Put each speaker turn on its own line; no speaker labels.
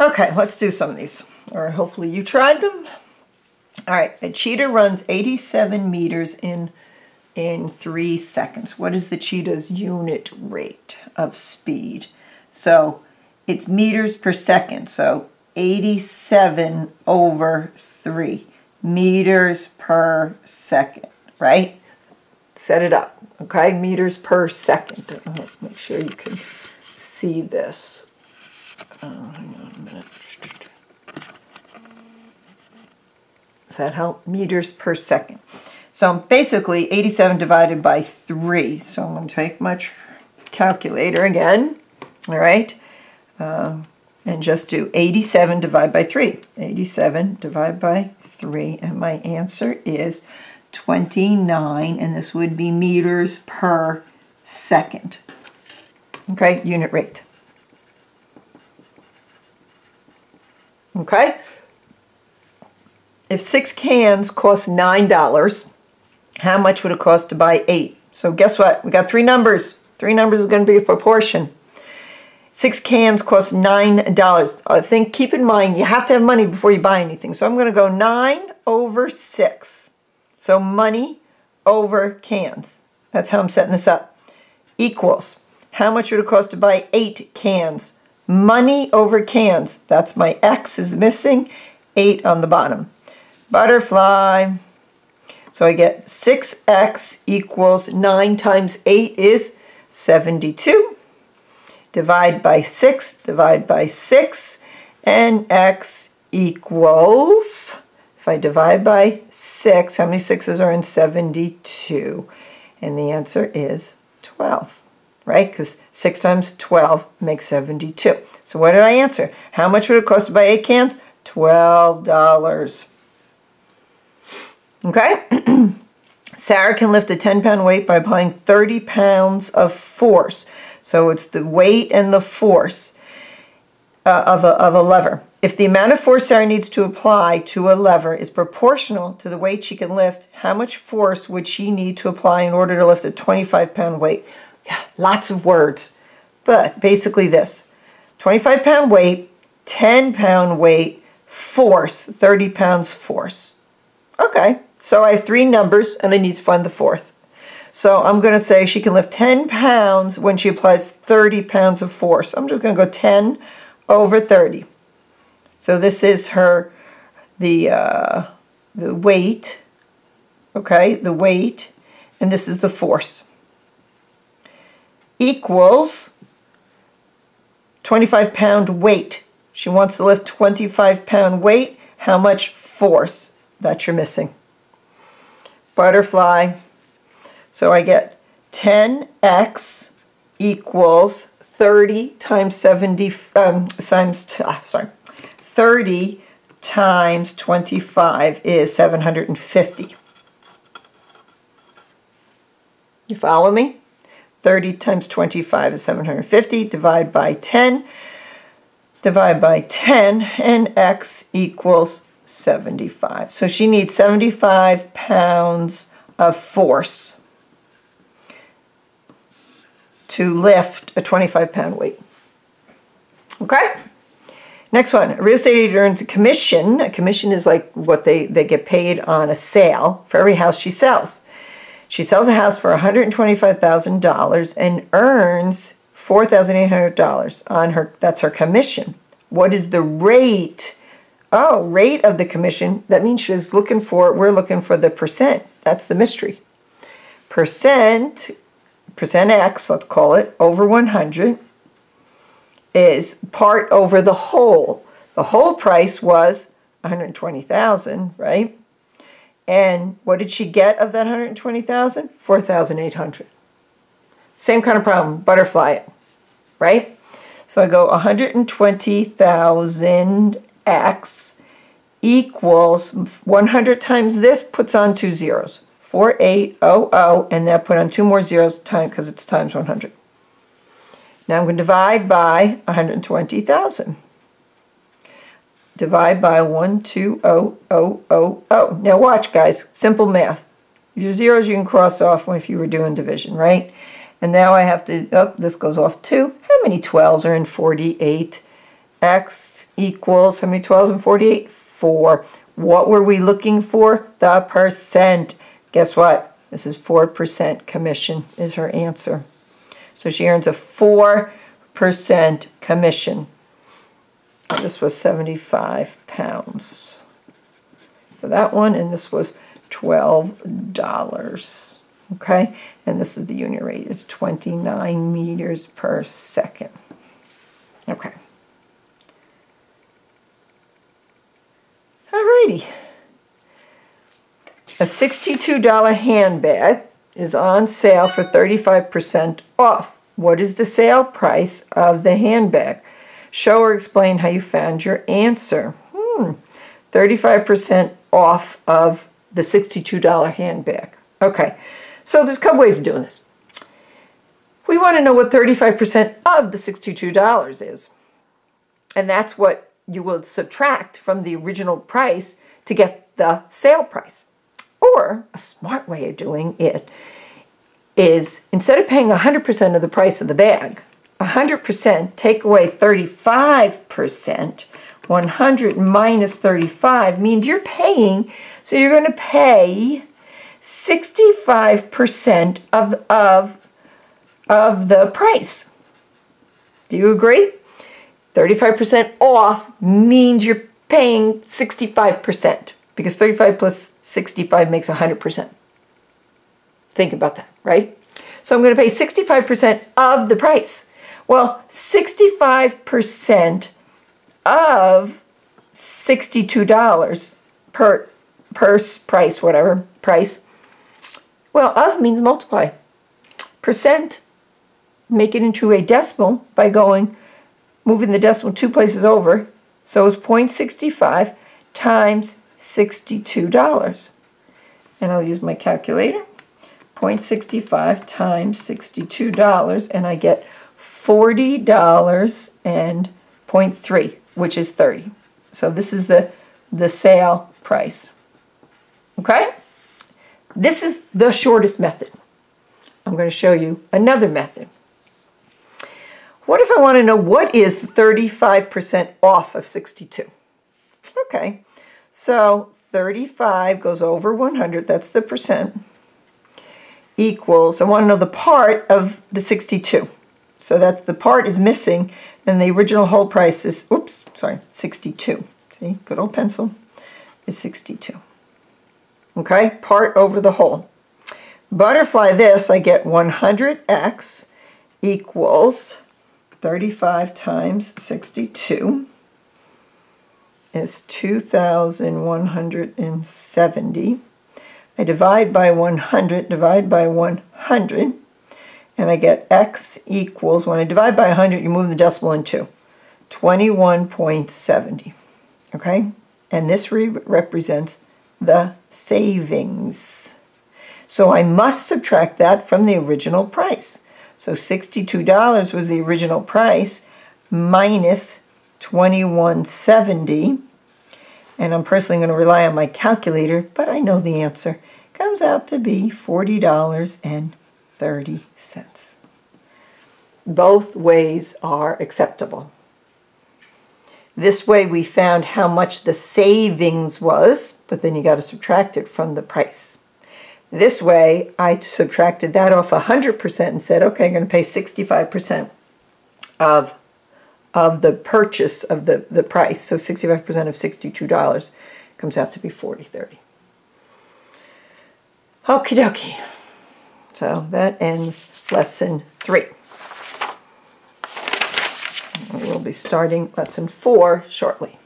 Okay, let's do some of these. Or hopefully you tried them. All right, a cheetah runs 87 meters in in three seconds. What is the cheetah's unit rate of speed? So it's meters per second. So 87 over 3 meters per second, right? Set it up, okay? Meters per second. Make sure you can see this. Oh, hang on a minute. Does that help? Meters per second. So basically 87 divided by 3. So I'm going to take my calculator again, all right, um, and just do 87 divided by 3. 87 divided by 3, and my answer is 29, and this would be meters per second. Okay, unit rate. Okay? If six cans cost $9, how much would it cost to buy eight? So guess what? We got three numbers. Three numbers is going to be a proportion. Six cans cost $9. I think, keep in mind, you have to have money before you buy anything. So I'm going to go 9 over 6. So money over cans. That's how I'm setting this up. Equals. How much would it cost to buy 8 cans? Money over cans. That's my X is missing. 8 on the bottom butterfly. So I get 6x equals 9 times 8 is 72. Divide by 6, divide by 6, and x equals, if I divide by 6, how many 6s are in 72? And the answer is 12, right? Because 6 times 12 makes 72. So what did I answer? How much would it cost to buy 8 cans? $12. Okay? Sarah can lift a 10 pound weight by applying 30 pounds of force. So it's the weight and the force uh, of, a, of a lever. If the amount of force Sarah needs to apply to a lever is proportional to the weight she can lift, how much force would she need to apply in order to lift a 25 pound weight? Yeah, lots of words, but basically this 25 pound weight, 10 pound weight, force, 30 pounds force. Okay, so I have three numbers and I need to find the fourth. So I'm going to say she can lift 10 pounds when she applies 30 pounds of force. I'm just going to go 10 over 30. So this is her, the, uh, the weight, okay, the weight, and this is the force. Equals 25 pound weight. She wants to lift 25 pound weight. How much force that you're missing? butterfly. So I get 10x equals 30 times 70, um, times, ah, sorry, 30 times 25 is 750. You follow me? 30 times 25 is 750. Divide by 10. Divide by 10, and x equals 75. So she needs 75 pounds of force to lift a 25 pound weight. Okay? Next one, a real estate agent earns a commission. A commission is like what they, they get paid on a sale for every house she sells. She sells a house for $125,000 and earns $4,800 on her, that's her commission. What is the rate Oh, rate of the commission. That means she's looking for, we're looking for the percent. That's the mystery. Percent, percent X, let's call it, over 100 is part over the whole. The whole price was 120,000, right? And what did she get of that 120,000? 4,800. Same kind of problem, butterfly it, right? So I go 120,000 x equals 100 times this puts on two zeros. 4800 and that put on two more zeros time because it's times 100. Now I'm going to divide by 120,000. Divide by 120,000. Now watch guys, simple math. Your zeros you can cross off if you were doing division, right? And now I have to, oh, this goes off too. How many 12s are in 48? x equals, how many 12s in 48? 4. What were we looking for? The percent. Guess what? This is 4% commission is her answer. So she earns a 4% commission. This was 75 pounds for that one, and this was $12. Okay, and this is the unit rate, it's 29 meters per second. Okay. Alrighty. A $62 handbag is on sale for 35% off. What is the sale price of the handbag? Show or explain how you found your answer. Hmm. 35% off of the $62 handbag. Okay, so there's a couple ways of doing this. We want to know what 35% of the $62 is. And that's what you will subtract from the original price to get the sale price. Or a smart way of doing it is instead of paying 100% of the price of the bag, 100% take away 35%, 100 minus 35 means you're paying, so you're going to pay 65% of, of, of the price. Do you agree? 35% off means you're paying 65% because 35 plus 65 makes 100%. Think about that, right? So I'm going to pay 65% of the price. Well, 65% of $62 per purse price, whatever price. Well, of means multiply. Percent, make it into a decimal by going, moving the decimal two places over. So it's 0.65 times $62. And I'll use my calculator. 0.65 times $62 and I get $40 and 0.3, which is 30. So this is the, the sale price. Okay? This is the shortest method. I'm going to show you another method. What if I want to know what is 35% off of 62? Okay, so 35 goes over 100, that's the percent, equals, I want to know the part of the 62. So that's the part is missing, and the original whole price is, oops, sorry, 62. See, good old pencil is 62. Okay, part over the whole. Butterfly this, I get 100x equals 35 times 62 is 2,170. I divide by 100, divide by 100, and I get x equals, when I divide by 100, you move the decimal in 2, 21.70. Okay? And this re represents the savings. So I must subtract that from the original price. So $62 was the original price minus 2170 and I'm personally going to rely on my calculator, but I know the answer. Comes out to be $40.30. Both ways are acceptable. This way we found how much the savings was, but then you got to subtract it from the price. This way, I subtracted that off 100% and said, okay, I'm going to pay 65% of, of the purchase of the, the price. So 65% of $62 comes out to be 40 30 Okie dokie. So that ends lesson three. We will be starting lesson four shortly.